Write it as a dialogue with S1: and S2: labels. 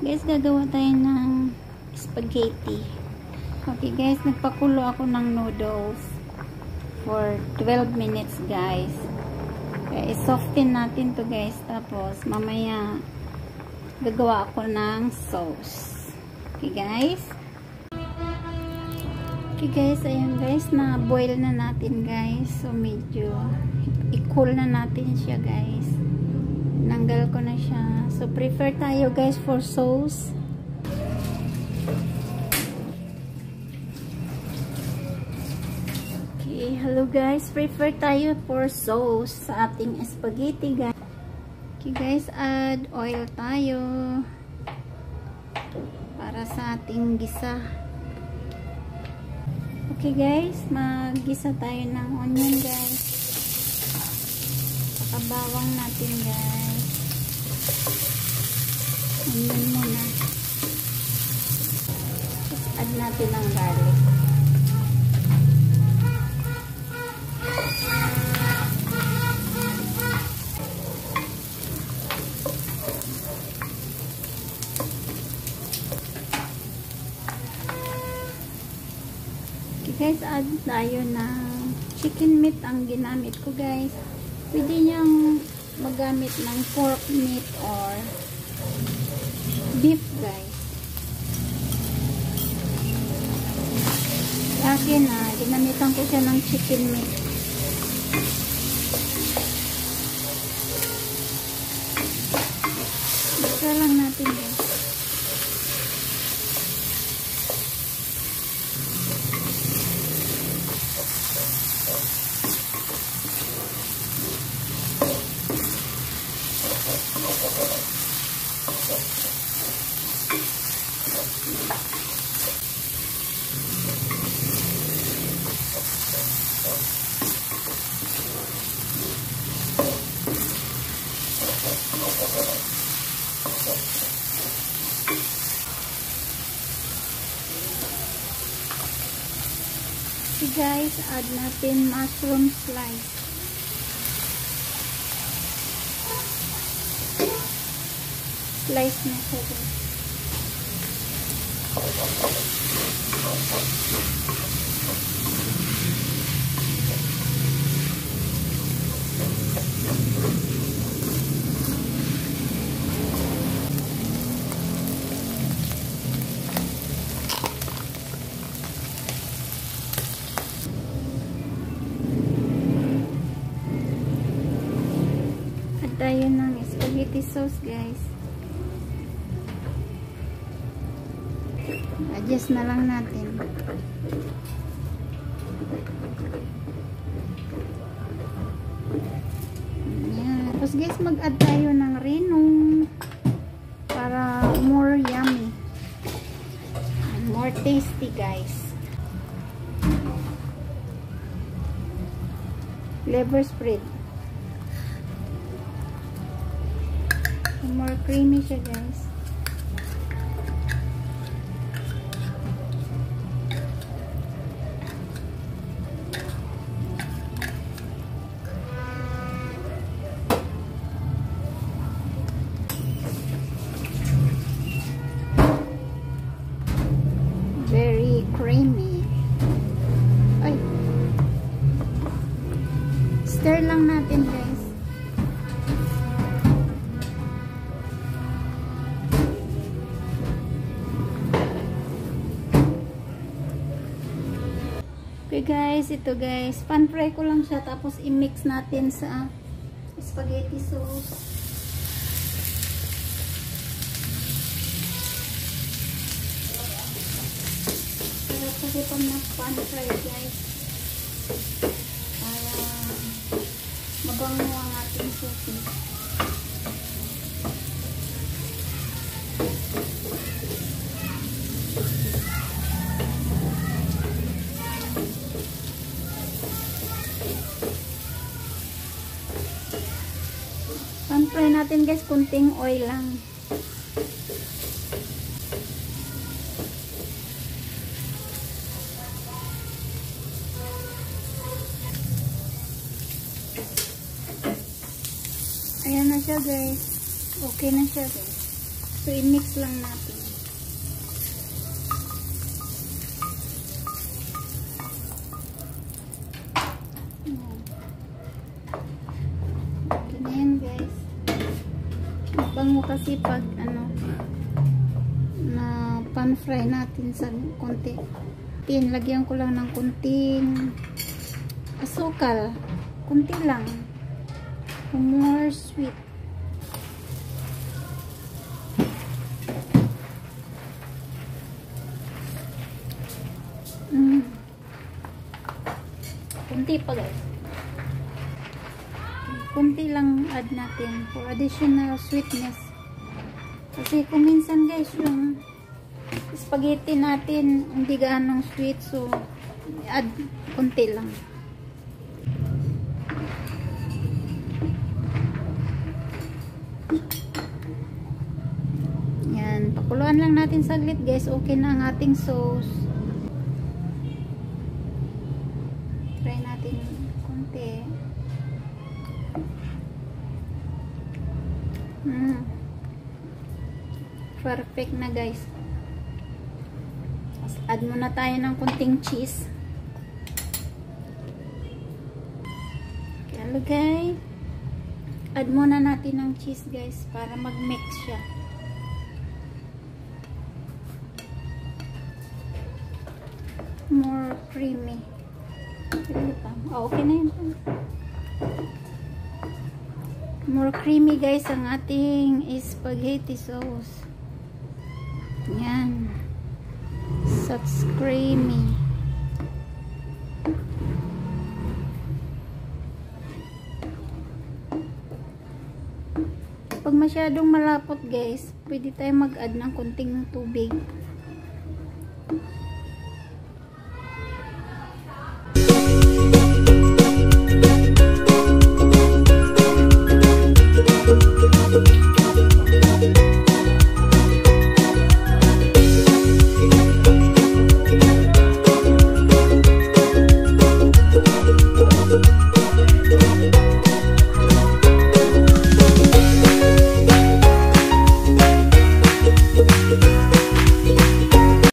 S1: Guys, gagawa tayo ng spaghetti. Okay guys, nagpakulo ako ng noodles for 12 minutes guys. Kaya soften natin to guys. Tapos, mamaya gagawa ako ng sauce. Okay guys. Okay guys, ayun guys, na boil na natin guys. So, medyo i-cool na natin siya guys. Nanggal ko na siya. So, prefer tayo guys for sauce. Okay, hello guys. Prefer tayo for sauce sa ating spaghetti guys. Okay guys, add oil tayo para sa ating gisa. Okay guys, maggisa tayo ng onion guys. Pakabawang natin guys. Onion muna. Add natin ang garlic. Guys, add tayo ng chicken meat ang ginamit ko guys. Pwede niyang magamit ng pork meat or beef guys. Akin na, ah, ginamitan ko siya ng chicken meat. Isa lang natin guys. Guys, add natin mushroom slice. Slice na siya guys. Add tayo ng spaghetti sauce guys. Adjust na lang natin. Ayan. Tapos guys, mag-add tayo ng renong para more yummy. And more tasty guys. Flavor spread. More creamy siya guys. Stir lang natin guys. Okay guys, ito guys. Pan-fry ko lang siya tapos i-mix natin sa spaghetti sauce. Sarap kasi pag nag-pan-fry guys. Mabango ang ating sauce. Pan-fry natin guys, kunting oil lang. Na siya guys. Okay na siya guys. So i-mix lang natin. Ayan. Okay na yan, guys. Bango kasi pag, ano, na pan-fry natin sa konti. Tin, lagyan ko lang ng kunting asukal. Kunti lang. More sweet. Mm. Kunti pa guys. Kunti lang add natin for additional sweetness. Kasi kung minsan guys yung spaghetti natin hindi ganong sweet so add kunti lang. Yan, pakuluan lang natin saglit guys. Okay na ang ating sauce. Try natin konti. Mm. Perfect na guys. Add muna tayo ng konting cheese. Kaya lagay. Add muna natin ng cheese guys para mag-mix siya. More creamy. Okay na yun. More creamy guys ang ating spaghetti sauce. Yan. Such creamy. Pag masyadong malapot guys, pwede tayo mag-add ng kunting tubig